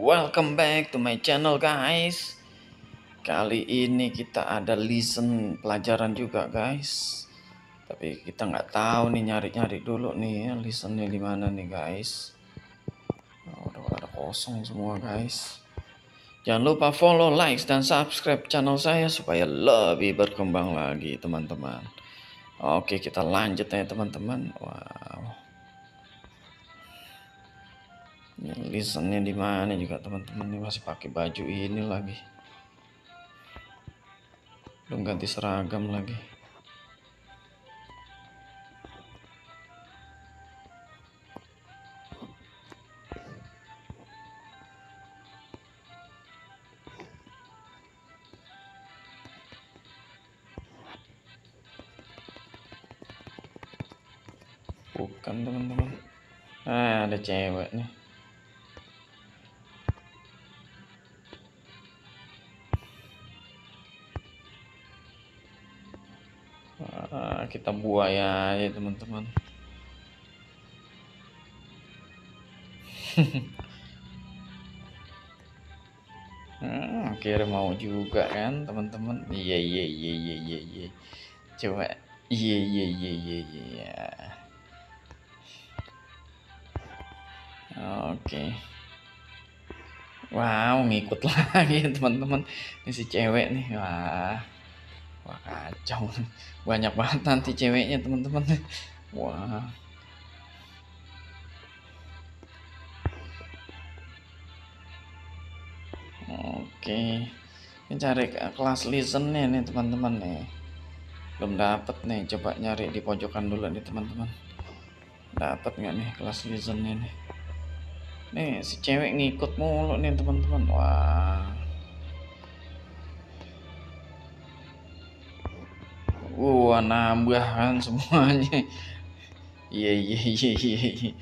welcome back to my channel guys. Kali ini kita ada listen pelajaran juga guys. Tapi kita nggak tahu nih nyari-nyari dulu nih ya listennya di mana nih guys. Oh, Udah ada kosong semua guys. Jangan lupa follow, like, dan subscribe channel saya supaya lebih berkembang lagi teman-teman. Oke kita lanjut ya teman-teman. Wow ini listennya di mana juga teman-teman ini masih pakai baju ini lagi. Belum ganti seragam lagi. Bukan teman-teman. Ah ada cewek nih kita buaya ya teman-teman. Hmm, akhirnya mau juga kan teman-teman? Iya iya iya iya iya iya. Coba iya iya iya iya iya. Oke. Wow ngikut lagi teman-teman. Ini si cewek nih wah wah kacau. Banyak banget nanti ceweknya teman-teman. Wah. Oke. Ini cari kelas listennya nih teman-teman nih. Belum dapet nih. Coba nyari di pojokan dulu nih teman-teman. Dapat nggak nih kelas listennya nih? Nih si cewek ngikut mulu nih teman-teman. Wah Wah nambah kan semuanya. Iya iya iya iya. iya.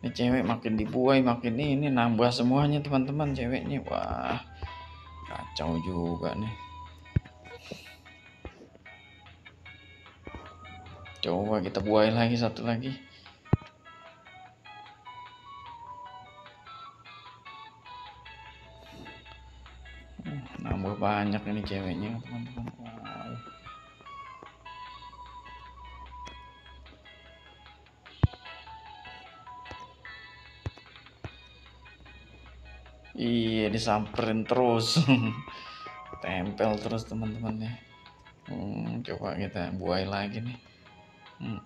Ini cewek makin dibuai makin ini nambah semuanya teman-teman ceweknya. Wah. Kacau juga nih. Coba kita buai lagi satu lagi. Banyak ini ceweknya teman-teman. Wow. iya disamperin terus. Tempel terus teman-teman ya. Hmm, coba kita buai lagi nih. Hmm,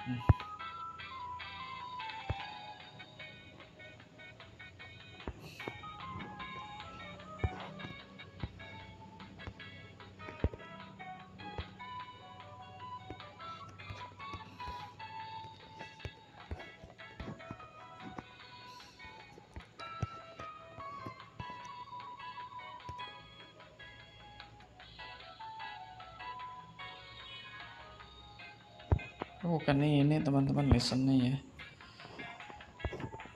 hmm. bukan ini teman-teman listennya ya.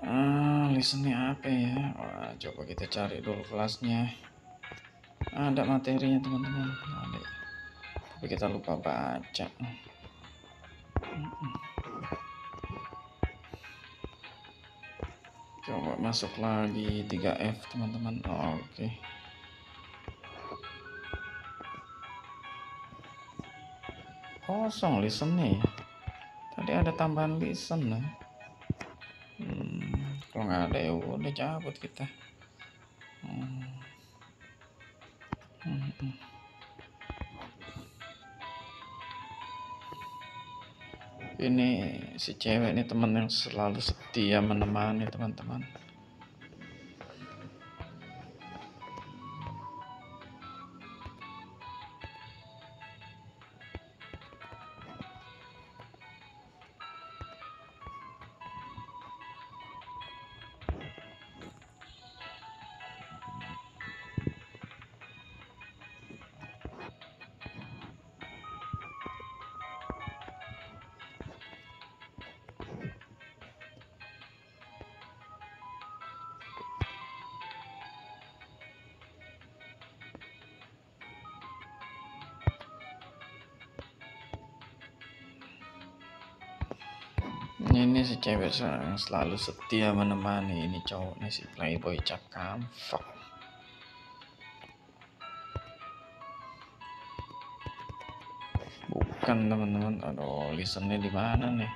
Ah listennya apa ya? Wah, coba kita cari dulu kelasnya. Ada materinya teman-teman. Tapi kita lupa baca. Coba masuk lagi 3F teman-teman. Oh, oke. Okay. kosong listennya ya ada tambahan listen lah hmm, kalau nggak ada ya udah cabut kita hmm. Hmm. hmm. ini si cewek ini teman yang selalu setia menemani teman-teman cewek yang selalu setia menemani ini cowoknya si playboy cap kamfak bukan teman-teman. Aduh listennya di mana nih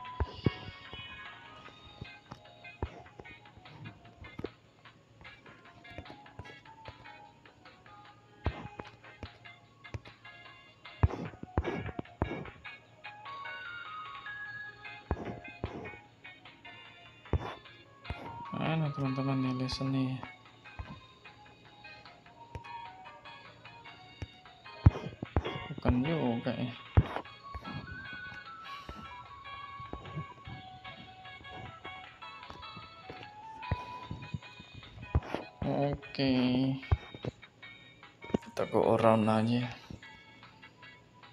around aja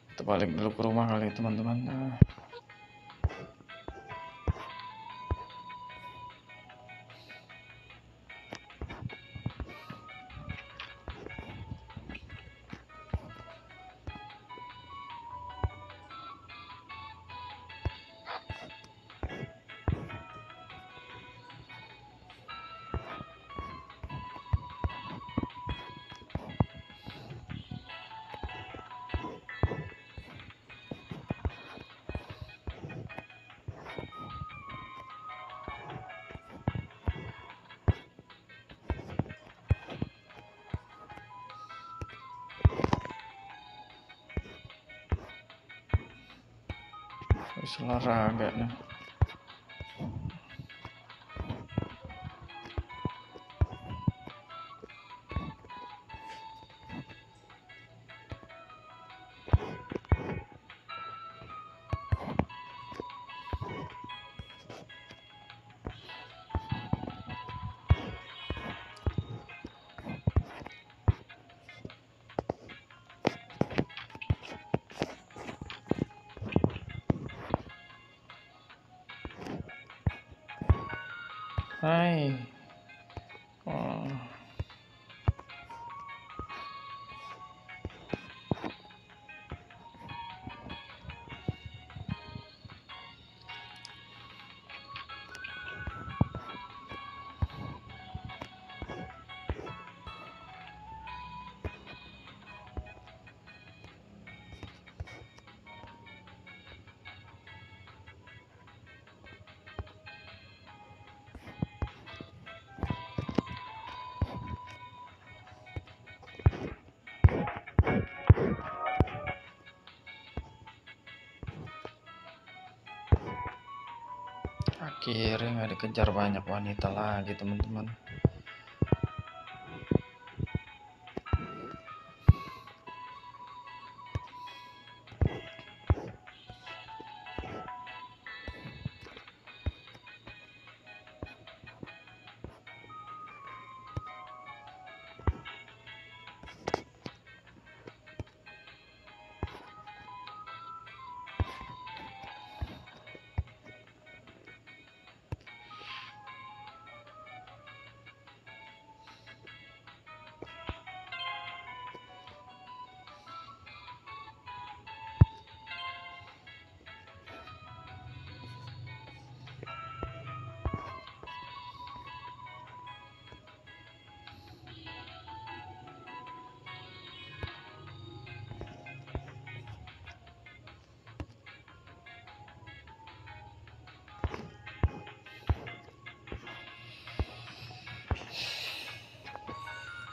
kita balik dulu ke rumah kali teman-teman nah. Olahraga nih. 哎。Akhirnya nggak dikejar banyak wanita lagi teman-teman.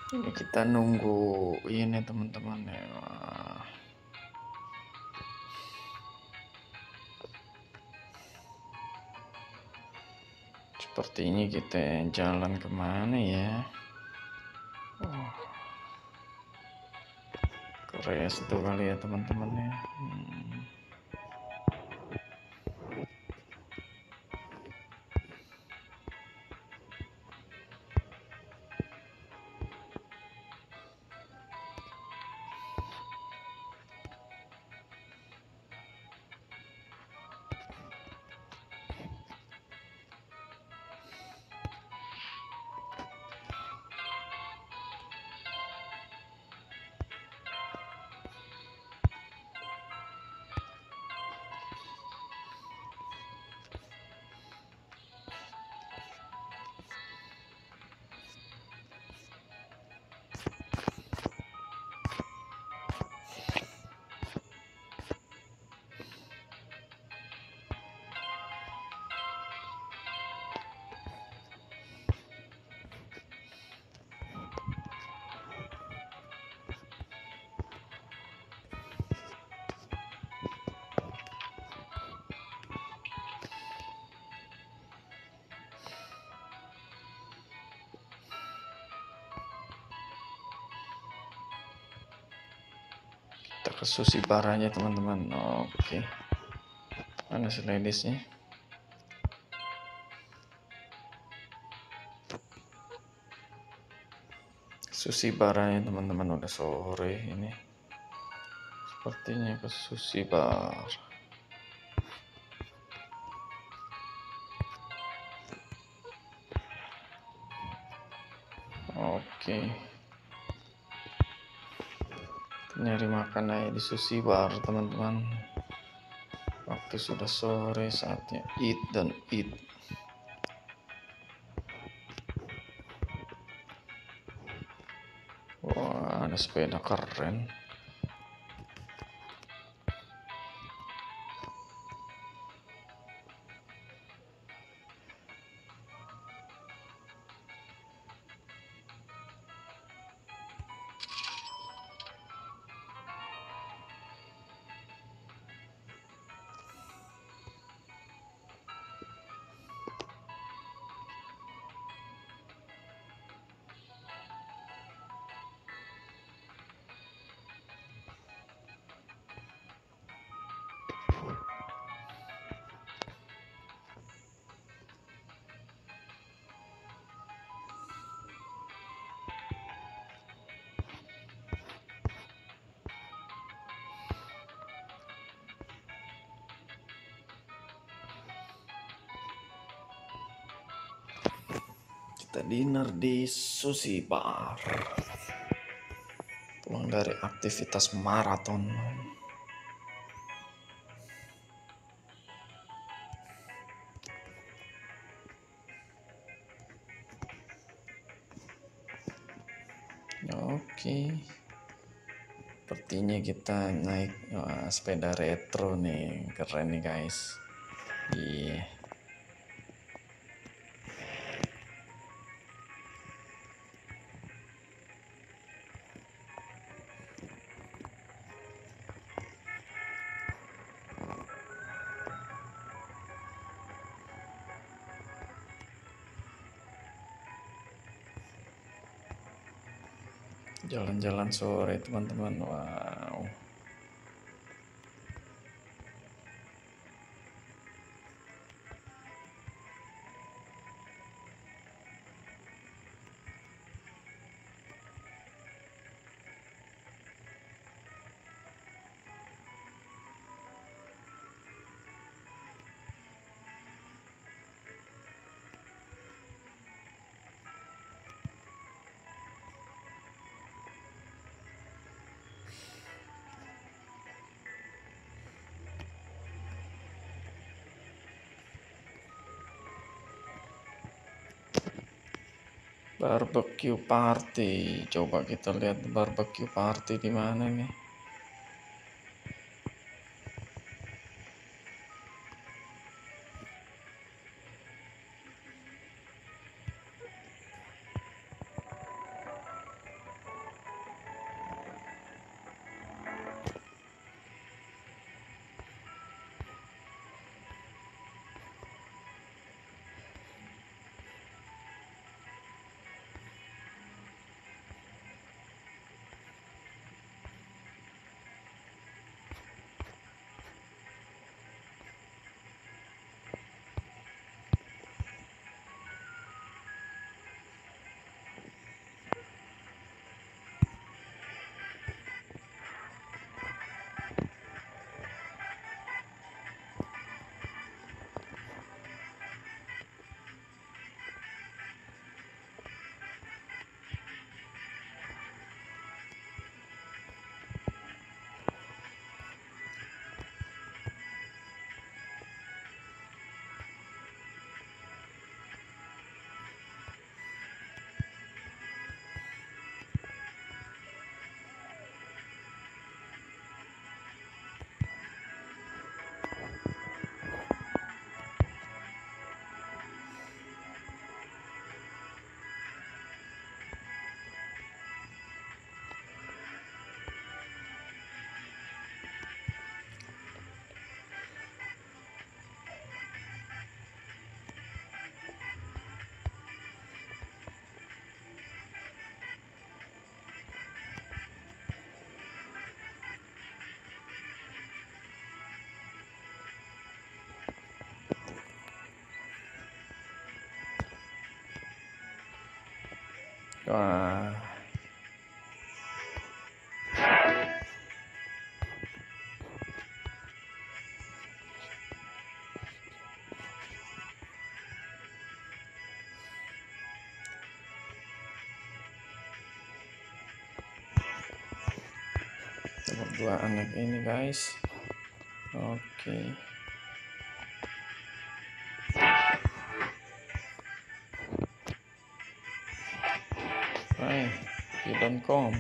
Ini kita nunggu ini teman-teman ya. Sepertinya kita jalan ke mana ya? Oh. Ke resto kali ya teman-teman ya. Hmm. Ke sushi baranya teman-teman. Oke. Mana seledisnya sushi baranya teman-teman udah sore ini. Sepertinya ke sushi makan aja di sushi teman-teman. Waktu sudah sore saatnya eat dan eat wah ada sepeda keren kita dinner di sushi bar. Pulang dari aktivitas maraton. Oke. Sepertinya kita naik wah, sepeda retro nih. Keren nih guys. Iya. yeah. Jalan-jalan sore teman-teman. Wow barbecue party. Coba kita lihat barbecue party di mana nih Wah. dua anak ini guys oke okay. com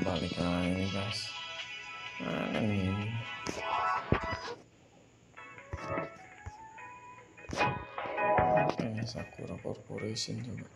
balik ini guys. Mana nih ini. Ini Sakura Corporation juga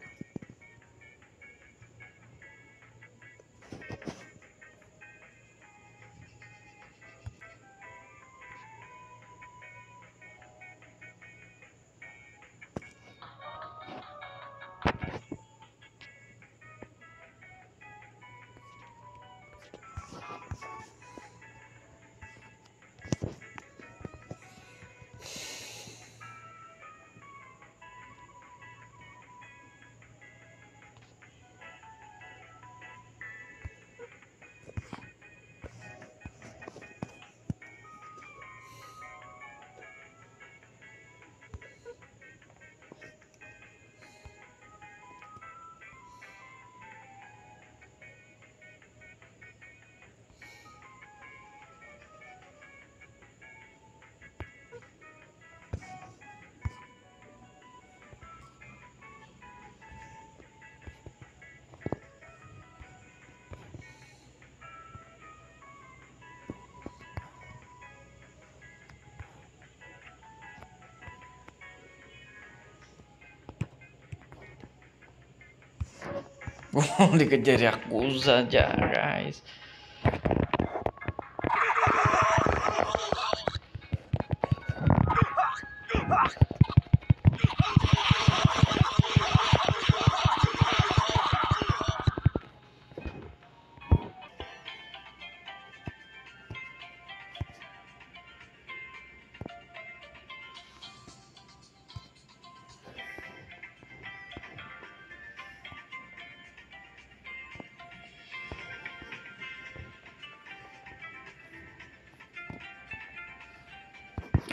dikejar Yakuza aja, guys.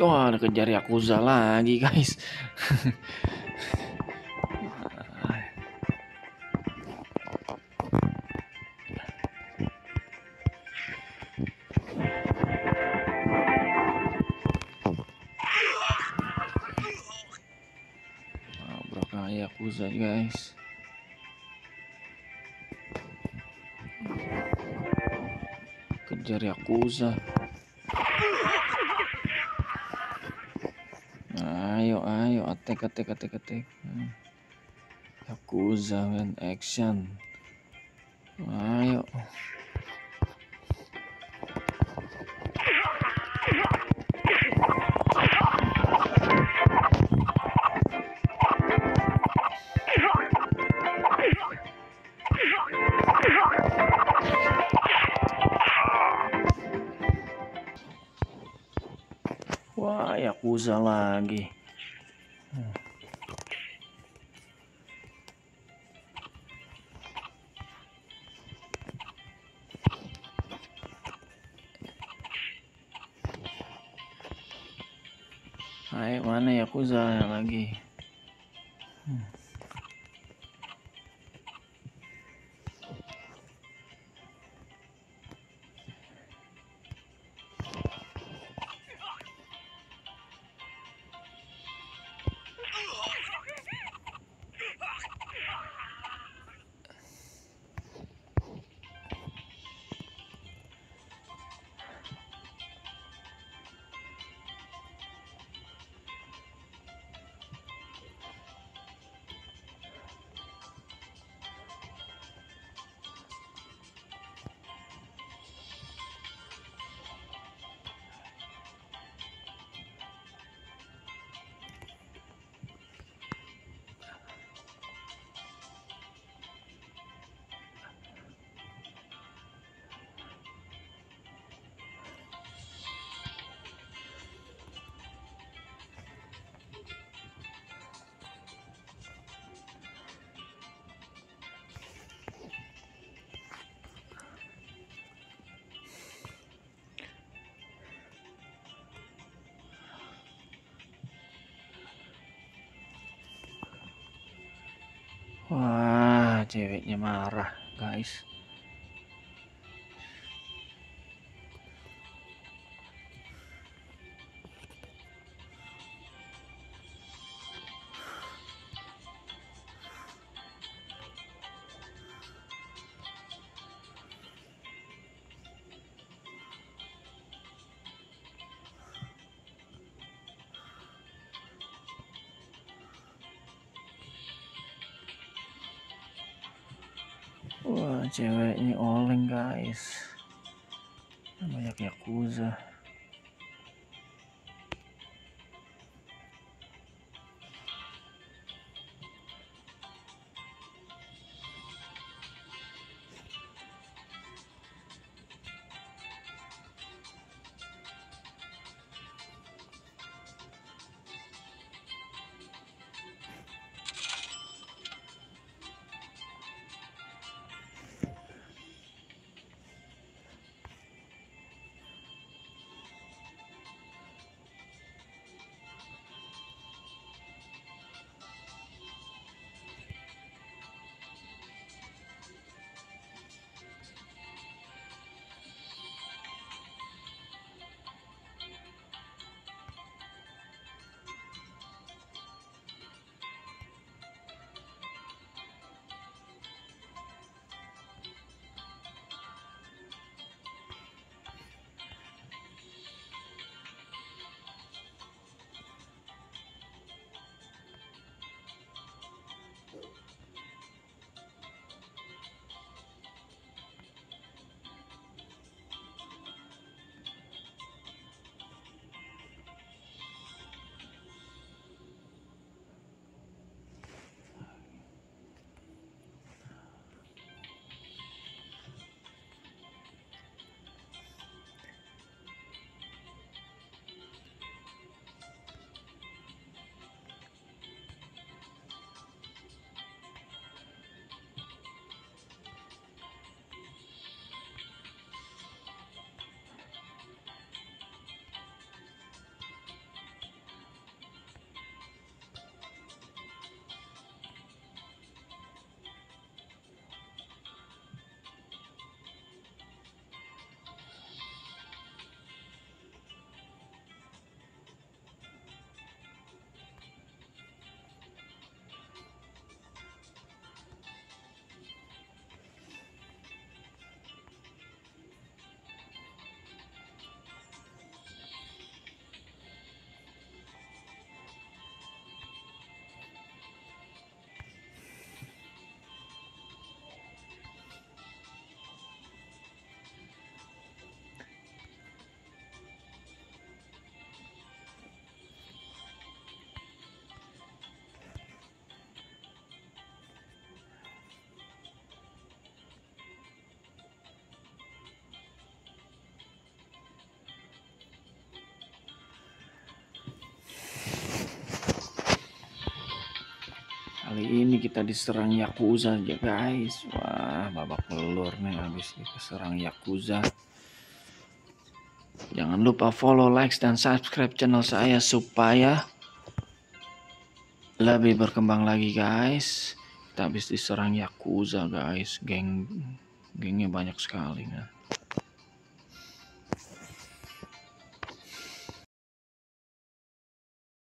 Wah, ada kejar Yakuza lagi, guys. Nabrak Yakuza, guys. Kejar Yakuza. Ayo, ayo, attack, attack, attack, attack. Yakuza, man, action. Ayo. Wah, Yakuza lagi. Mana Yakuza lagi? Hmm. Wah, ceweknya marah, guys. Wah, ceweknya oleng, guys. Banyak Yakuza. Kita diserang Yakuza aja guys. Wah, babak belur nih habis diserang Yakuza. Jangan lupa follow, like, dan subscribe channel saya supaya lebih berkembang lagi guys. Kita habis diserang Yakuza guys. Geng gengnya banyak sekali kan.